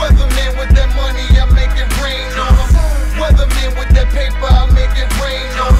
Weatherman with that money, I make it rain on 'em. Weatherman with that paper, I make it rain